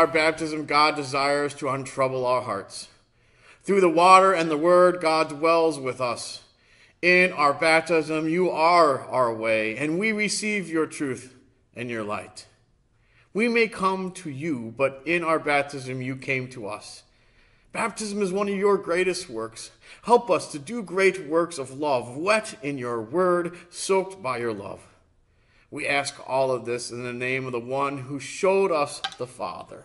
our baptism, God desires to untrouble our hearts. Through the water and the word, God dwells with us. In our baptism, you are our way, and we receive your truth and your light. We may come to you, but in our baptism, you came to us. Baptism is one of your greatest works. Help us to do great works of love, wet in your word, soaked by your love. We ask all of this in the name of the one who showed us the Father.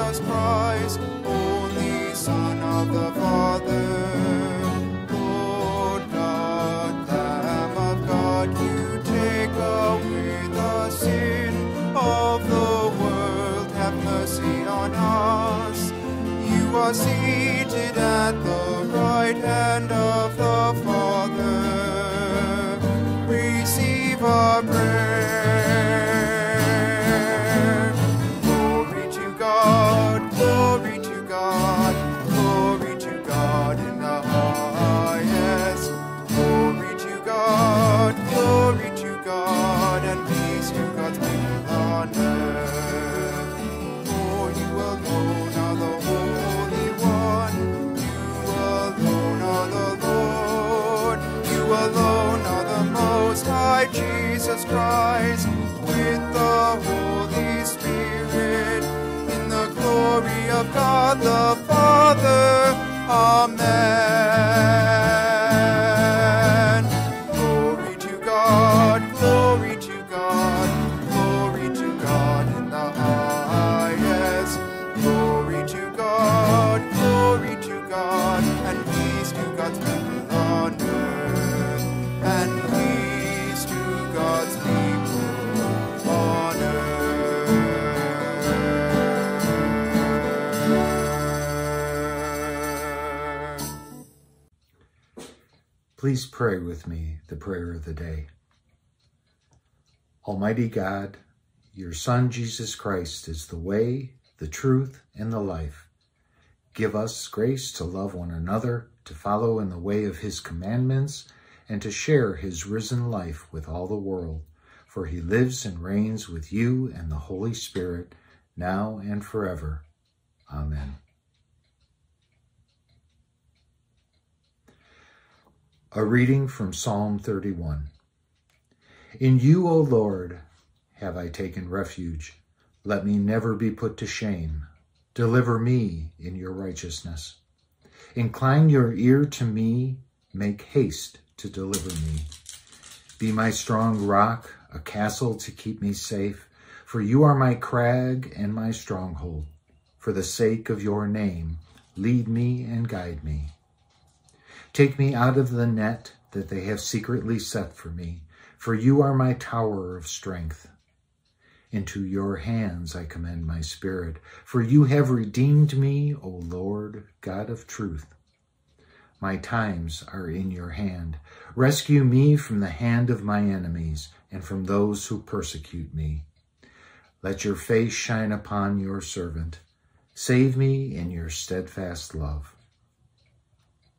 Jesus Christ, only Son of the Father, Lord God, Lamb of God, you take away the sin of the world, have mercy on us. You are seated at the right hand of the Father. Receive our prayer. Amen. Please pray with me the prayer of the day. Almighty God, your Son Jesus Christ is the way, the truth, and the life. Give us grace to love one another, to follow in the way of his commandments, and to share his risen life with all the world. For he lives and reigns with you and the Holy Spirit, now and forever. Amen. A reading from Psalm 31. In you, O Lord, have I taken refuge. Let me never be put to shame. Deliver me in your righteousness. Incline your ear to me. Make haste to deliver me. Be my strong rock, a castle to keep me safe. For you are my crag and my stronghold. For the sake of your name, lead me and guide me. Take me out of the net that they have secretly set for me, for you are my tower of strength. Into your hands I commend my spirit, for you have redeemed me, O Lord, God of truth. My times are in your hand. Rescue me from the hand of my enemies and from those who persecute me. Let your face shine upon your servant. Save me in your steadfast love.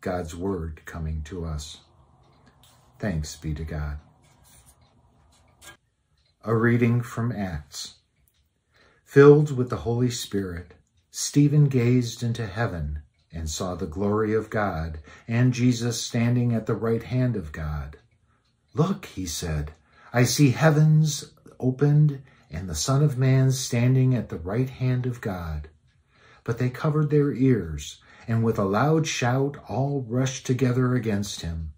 God's word coming to us. Thanks be to God. A reading from Acts. Filled with the Holy Spirit, Stephen gazed into heaven and saw the glory of God and Jesus standing at the right hand of God. Look, he said, I see heavens opened and the Son of Man standing at the right hand of God. But they covered their ears, and with a loud shout all rushed together against him.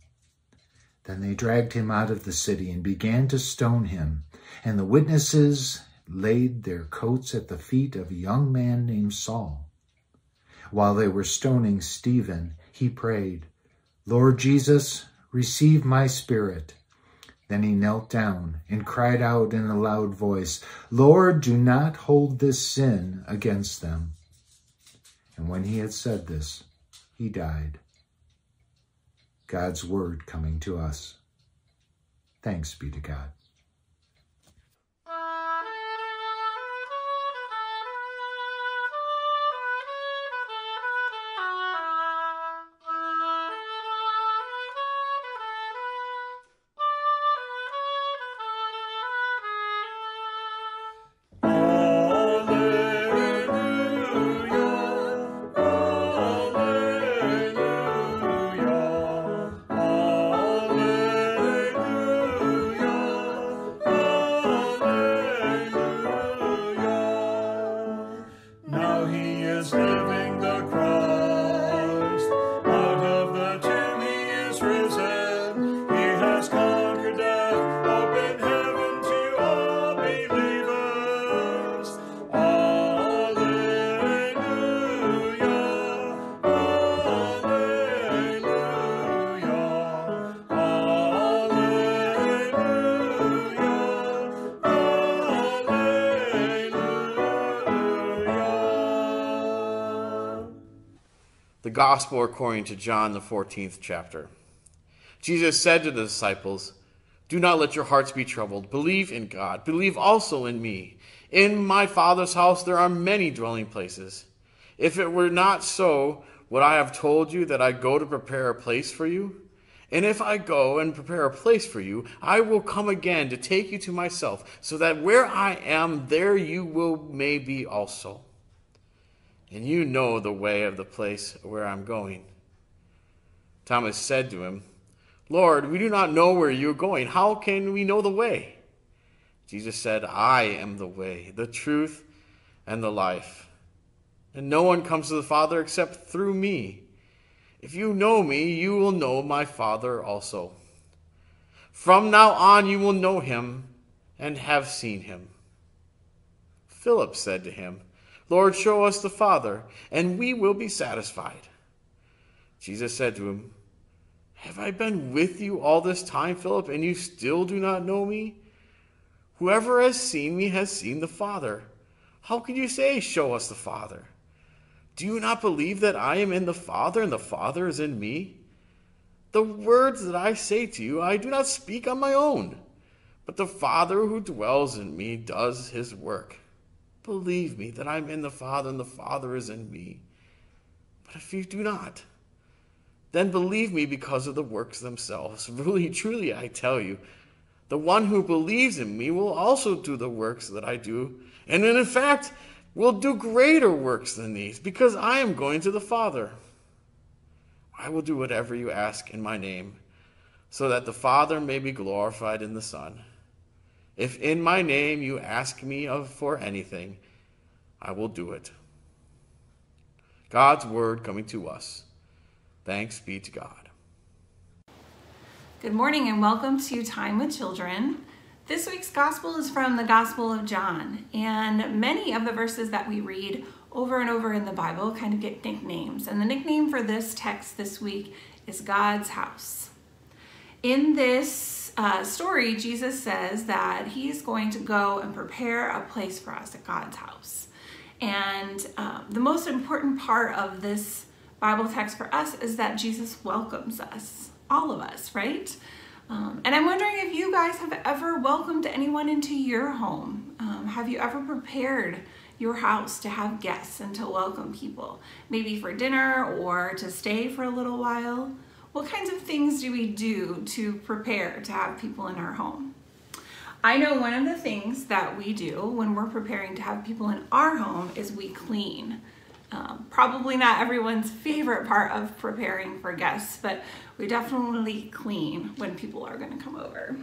Then they dragged him out of the city and began to stone him, and the witnesses laid their coats at the feet of a young man named Saul. While they were stoning Stephen, he prayed, Lord Jesus, receive my spirit. Then he knelt down and cried out in a loud voice, Lord, do not hold this sin against them. And when he had said this, he died. God's word coming to us. Thanks be to God. Gospel according to John, the 14th chapter. Jesus said to the disciples, Do not let your hearts be troubled. Believe in God. Believe also in me. In my Father's house there are many dwelling places. If it were not so, would I have told you that I go to prepare a place for you? And if I go and prepare a place for you, I will come again to take you to myself, so that where I am, there you will may be also and you know the way of the place where I'm going. Thomas said to him, Lord, we do not know where you are going. How can we know the way? Jesus said, I am the way, the truth, and the life. And no one comes to the Father except through me. If you know me, you will know my Father also. From now on, you will know him and have seen him. Philip said to him, Lord, show us the Father, and we will be satisfied. Jesus said to him, Have I been with you all this time, Philip, and you still do not know me? Whoever has seen me has seen the Father. How can you say, Show us the Father? Do you not believe that I am in the Father, and the Father is in me? The words that I say to you, I do not speak on my own, but the Father who dwells in me does his work. Believe me that I'm in the Father and the Father is in me. But if you do not, then believe me because of the works themselves. Really, truly, I tell you, the one who believes in me will also do the works that I do, and in fact, will do greater works than these, because I am going to the Father. I will do whatever you ask in my name, so that the Father may be glorified in the Son. If in my name you ask me of for anything, I will do it. God's word coming to us. Thanks be to God. Good morning and welcome to Time with Children. This week's gospel is from the Gospel of John, and many of the verses that we read over and over in the Bible kind of get nicknames. And the nickname for this text this week is God's house. In this uh, story, Jesus says that he's going to go and prepare a place for us at God's house. And um, the most important part of this Bible text for us is that Jesus welcomes us, all of us, right? Um, and I'm wondering if you guys have ever welcomed anyone into your home. Um, have you ever prepared your house to have guests and to welcome people? Maybe for dinner or to stay for a little while? What kinds of things do we do to prepare to have people in our home? I know one of the things that we do when we're preparing to have people in our home is we clean. Um, probably not everyone's favorite part of preparing for guests, but we definitely clean when people are going to come over.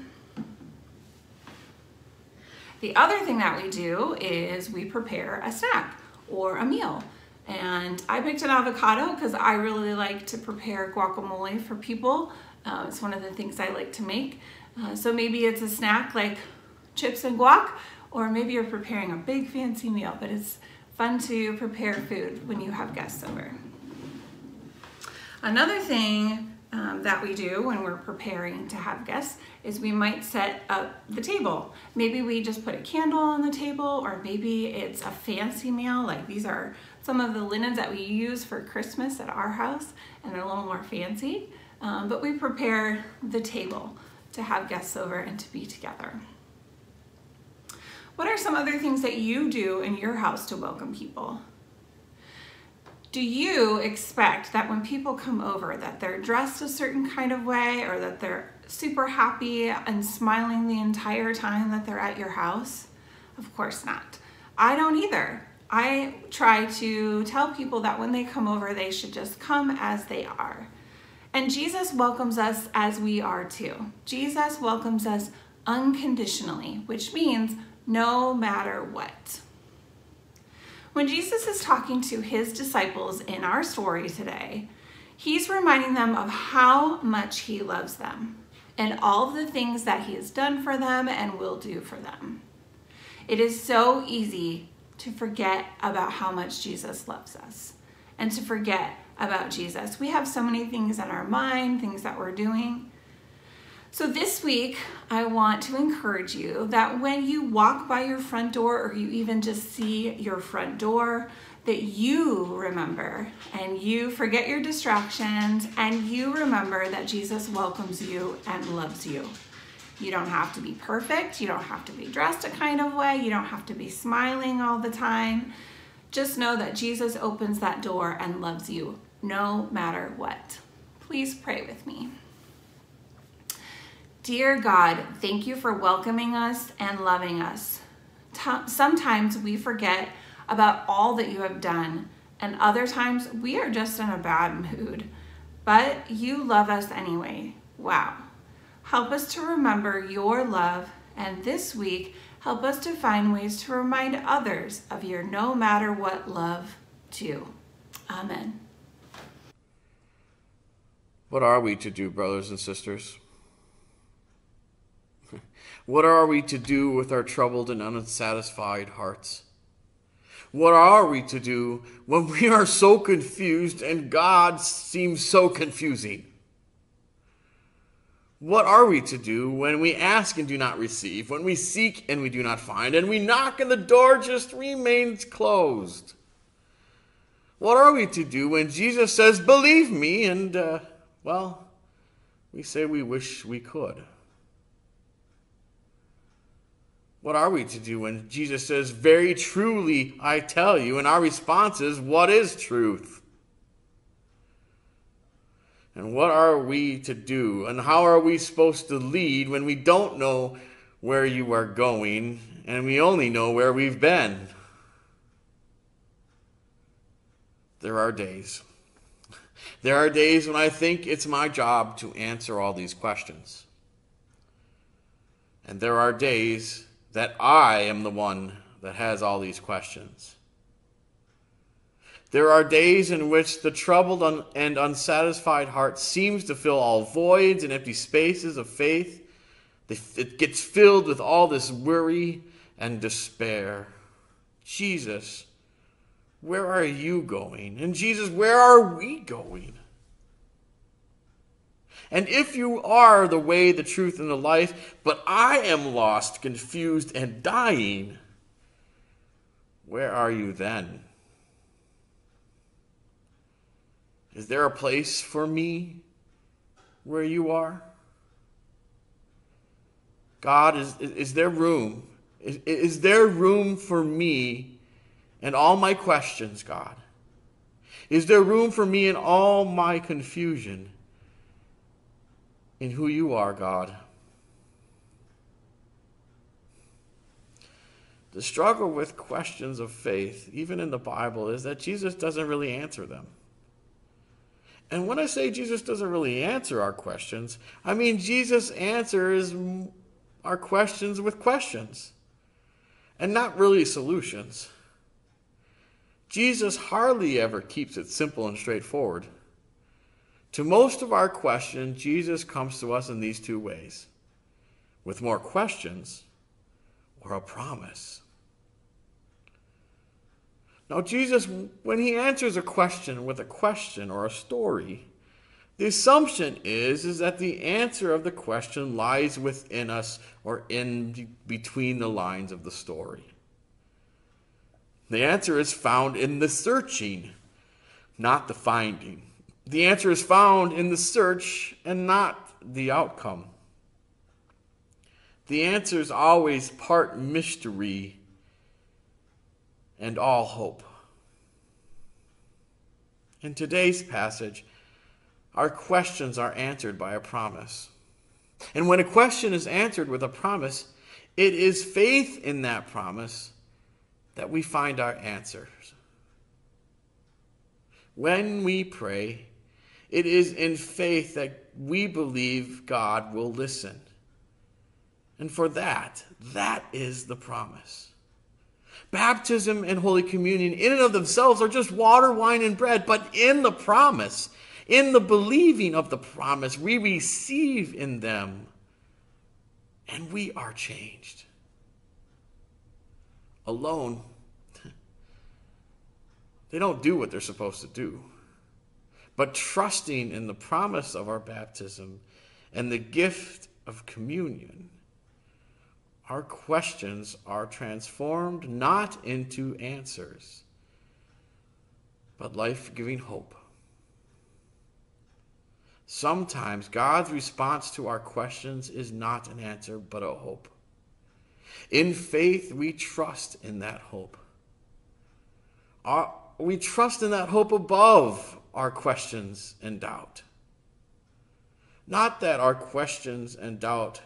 The other thing that we do is we prepare a snack or a meal. And I picked an avocado because I really like to prepare guacamole for people. Uh, it's one of the things I like to make. Uh, so maybe it's a snack like chips and guac, or maybe you're preparing a big fancy meal, but it's fun to prepare food when you have guests over. Another thing um, that we do when we're preparing to have guests is we might set up the table. Maybe we just put a candle on the table or maybe it's a fancy meal like these are some of the linens that we use for Christmas at our house and they're a little more fancy. Um, but we prepare the table to have guests over and to be together. What are some other things that you do in your house to welcome people? do you expect that when people come over that they're dressed a certain kind of way or that they're super happy and smiling the entire time that they're at your house? Of course not. I don't either. I try to tell people that when they come over, they should just come as they are. And Jesus welcomes us as we are too. Jesus welcomes us unconditionally, which means no matter what. When Jesus is talking to his disciples in our story today, he's reminding them of how much he loves them and all of the things that he has done for them and will do for them. It is so easy to forget about how much Jesus loves us and to forget about Jesus. We have so many things in our mind, things that we're doing, so this week, I want to encourage you that when you walk by your front door or you even just see your front door, that you remember and you forget your distractions and you remember that Jesus welcomes you and loves you. You don't have to be perfect. You don't have to be dressed a kind of way. You don't have to be smiling all the time. Just know that Jesus opens that door and loves you no matter what. Please pray with me. Dear God, thank you for welcoming us and loving us. Sometimes we forget about all that you have done, and other times we are just in a bad mood. But you love us anyway. Wow. Help us to remember your love, and this week, help us to find ways to remind others of your no matter what love too. Amen. What are we to do, brothers and sisters? What are we to do with our troubled and unsatisfied hearts? What are we to do when we are so confused and God seems so confusing? What are we to do when we ask and do not receive, when we seek and we do not find, and we knock and the door just remains closed? What are we to do when Jesus says, Believe me, and, uh, well, we say we wish we could? What are we to do when Jesus says, Very truly I tell you? And our response is, What is truth? And what are we to do? And how are we supposed to lead when we don't know where you are going and we only know where we've been? There are days. There are days when I think it's my job to answer all these questions. And there are days that I am the one that has all these questions. There are days in which the troubled and unsatisfied heart seems to fill all voids and empty spaces of faith. It gets filled with all this worry and despair. Jesus, where are you going? And Jesus, where are we going? And if you are the way, the truth, and the life, but I am lost, confused, and dying, where are you then? Is there a place for me where you are? God, is, is there room? Is, is there room for me and all my questions, God? Is there room for me in all my confusion? in who you are, God. The struggle with questions of faith, even in the Bible, is that Jesus doesn't really answer them. And when I say Jesus doesn't really answer our questions, I mean Jesus answers our questions with questions and not really solutions. Jesus hardly ever keeps it simple and straightforward. To most of our questions, Jesus comes to us in these two ways with more questions or a promise. Now, Jesus, when he answers a question with a question or a story, the assumption is, is that the answer of the question lies within us or in between the lines of the story. The answer is found in the searching, not the finding. The answer is found in the search and not the outcome. The answer is always part mystery and all hope. In today's passage, our questions are answered by a promise. And when a question is answered with a promise, it is faith in that promise that we find our answers. When we pray, it is in faith that we believe God will listen. And for that, that is the promise. Baptism and Holy Communion, in and of themselves, are just water, wine, and bread, but in the promise, in the believing of the promise, we receive in them and we are changed. Alone, they don't do what they're supposed to do. But trusting in the promise of our baptism and the gift of communion, our questions are transformed not into answers, but life giving hope. Sometimes God's response to our questions is not an answer, but a hope. In faith, we trust in that hope. Our, we trust in that hope above our questions and doubt. Not that our questions and doubt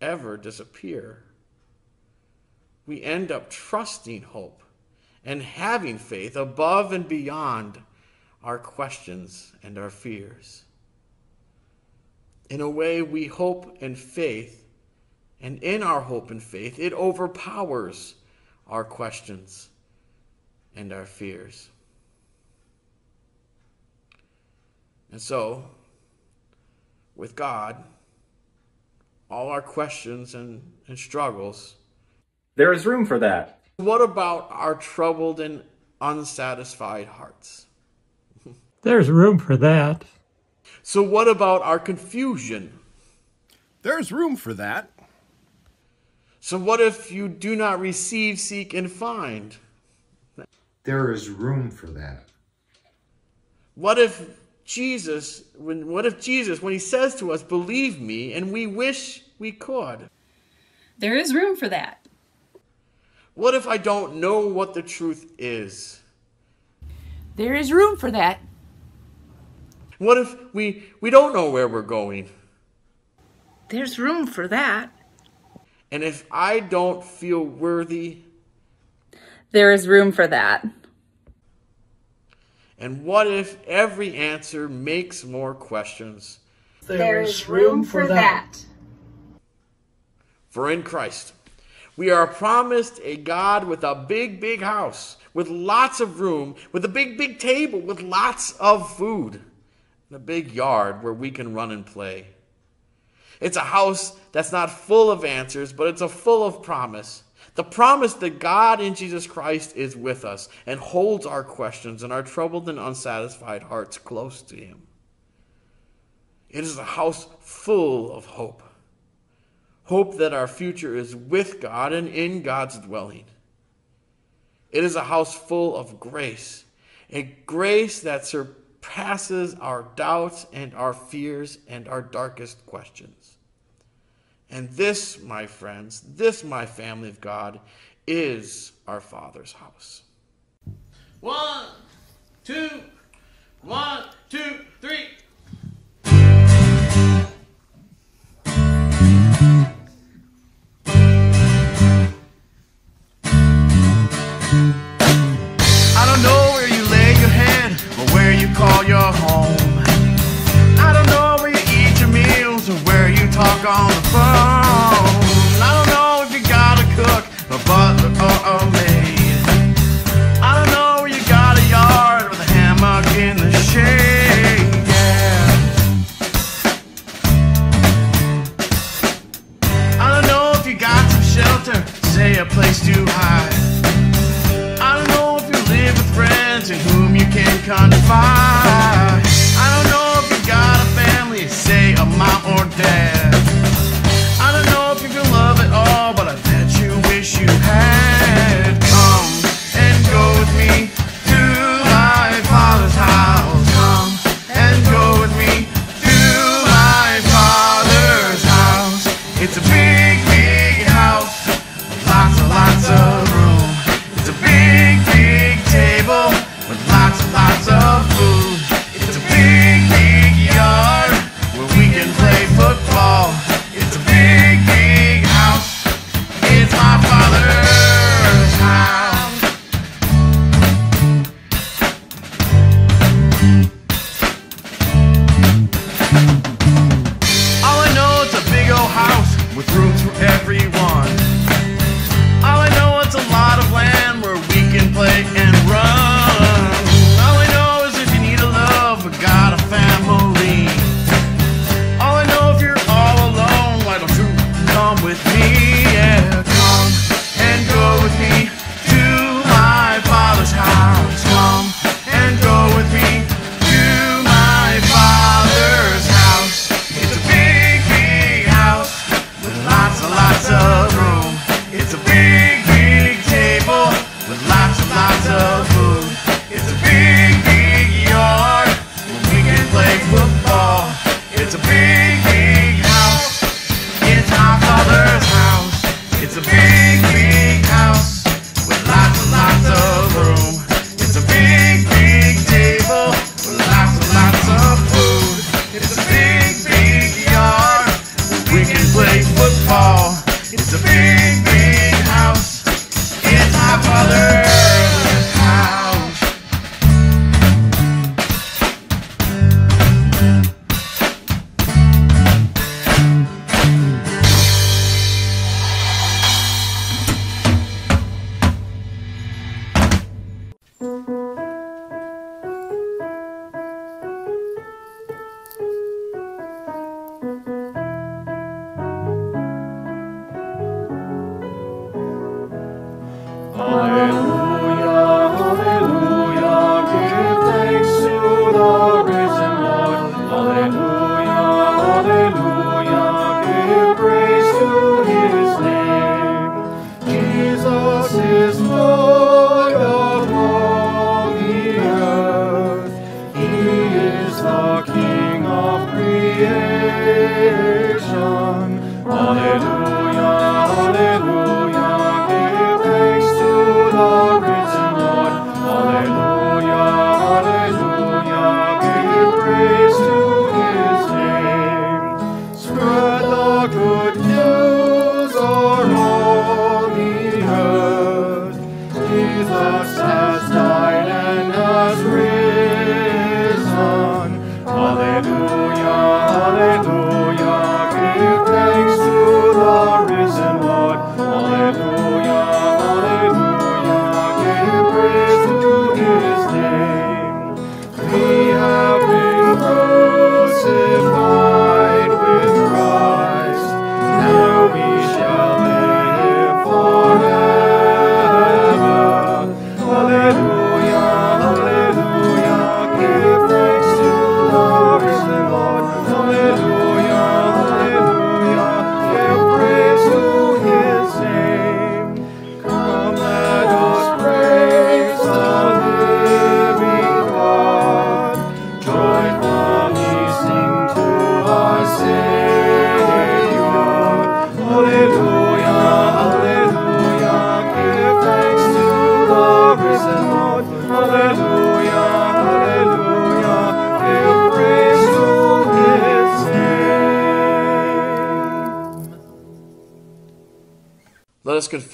ever disappear. We end up trusting hope and having faith above and beyond our questions and our fears. In a way, we hope and faith, and in our hope and faith, it overpowers our questions and our fears. And so, with God, all our questions and, and struggles. There is room for that. What about our troubled and unsatisfied hearts? There's room for that. So, what about our confusion? There's room for that. So, what if you do not receive, seek, and find? There is room for that. What if Jesus, when, what if Jesus, when he says to us, believe me, and we wish we could? There is room for that. What if I don't know what the truth is? There is room for that. What if we, we don't know where we're going? There's room for that. And if I don't feel worthy? There is room for that. And what if every answer makes more questions? There is room for that. For in Christ, we are promised a God with a big, big house, with lots of room, with a big, big table, with lots of food, and a big yard where we can run and play. It's a house that's not full of answers, but it's a full of promise. The promise that God in Jesus Christ is with us and holds our questions and our troubled and unsatisfied hearts close to Him. It is a house full of hope. Hope that our future is with God and in God's dwelling. It is a house full of grace, a grace that surpasses our doubts and our fears and our darkest questions. And this, my friends, this, my family of God, is our Father's house. One, two, one, two, three.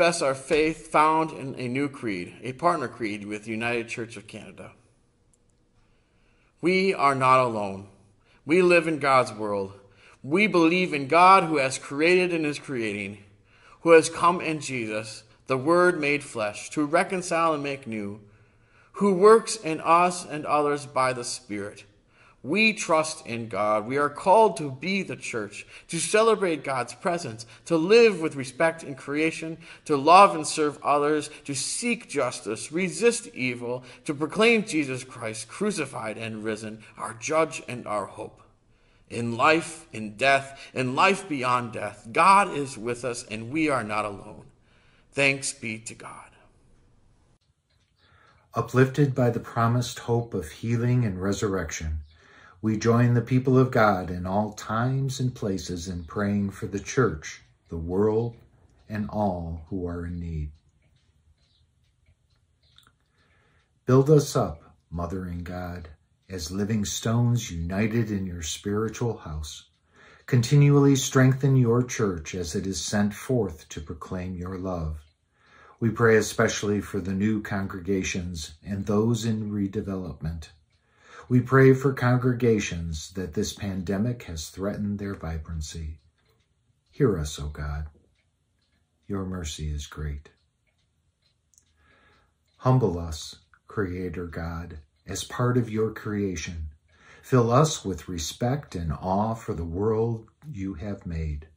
Confess our faith found in a new creed, a partner creed with the United Church of Canada. We are not alone. We live in God's world. We believe in God who has created and is creating, who has come in Jesus, the Word made flesh, to reconcile and make new, who works in us and others by the Spirit. We trust in God. We are called to be the church, to celebrate God's presence, to live with respect in creation, to love and serve others, to seek justice, resist evil, to proclaim Jesus Christ crucified and risen, our judge and our hope. In life, in death, in life beyond death, God is with us and we are not alone. Thanks be to God. Uplifted by the promised hope of healing and resurrection, we join the people of God in all times and places in praying for the church, the world, and all who are in need. Build us up, Mother Mothering God, as living stones united in your spiritual house. Continually strengthen your church as it is sent forth to proclaim your love. We pray especially for the new congregations and those in redevelopment. We pray for congregations that this pandemic has threatened their vibrancy. Hear us, O God. Your mercy is great. Humble us, Creator God, as part of your creation. Fill us with respect and awe for the world you have made.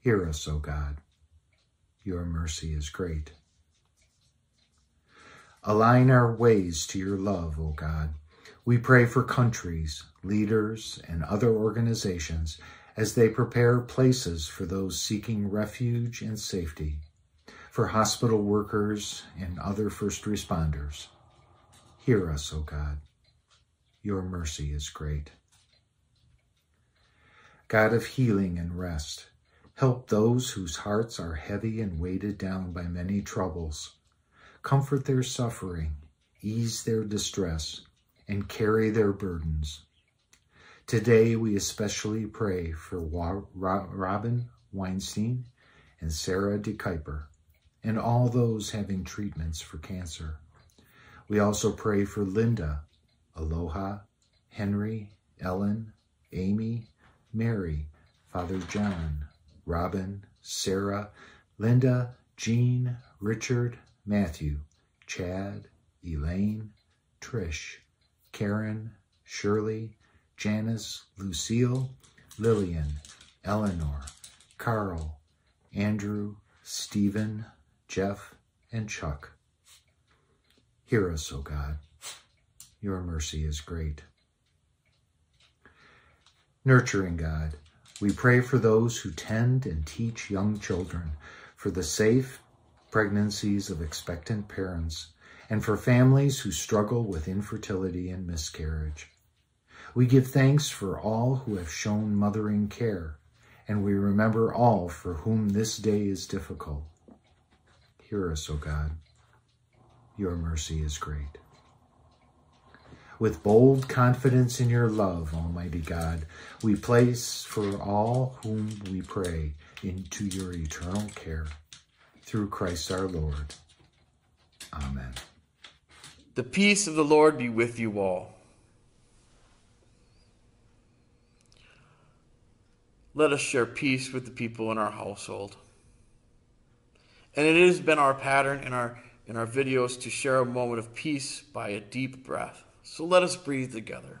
Hear us, O God. Your mercy is great. Align our ways to your love, O God. We pray for countries, leaders, and other organizations as they prepare places for those seeking refuge and safety, for hospital workers and other first responders. Hear us, O God. Your mercy is great. God of healing and rest, help those whose hearts are heavy and weighted down by many troubles. Comfort their suffering, ease their distress, and carry their burdens. Today, we especially pray for Robin Weinstein and Sarah DeKuyper and all those having treatments for cancer. We also pray for Linda, Aloha, Henry, Ellen, Amy, Mary, Father John, Robin, Sarah, Linda, Jean, Richard, Matthew, Chad, Elaine, Trish, Karen, Shirley, Janice, Lucille, Lillian, Eleanor, Carl, Andrew, Stephen, Jeff, and Chuck. Hear us, O God. Your mercy is great. Nurturing God, we pray for those who tend and teach young children, for the safe pregnancies of expectant parents, and for families who struggle with infertility and miscarriage. We give thanks for all who have shown mothering care, and we remember all for whom this day is difficult. Hear us, O God. Your mercy is great. With bold confidence in your love, Almighty God, we place for all whom we pray into your eternal care. Through Christ our Lord. Amen. The peace of the Lord be with you all. Let us share peace with the people in our household. And it has been our pattern in our, in our videos to share a moment of peace by a deep breath. So let us breathe together.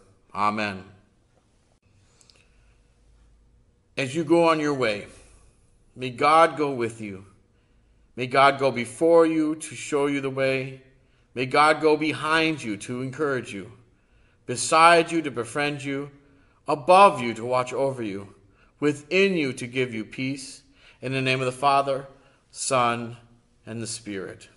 Amen. As you go on your way, may God go with you. May God go before you to show you the way. May God go behind you to encourage you, beside you to befriend you, above you to watch over you, within you to give you peace. In the name of the Father, Son, and the Spirit.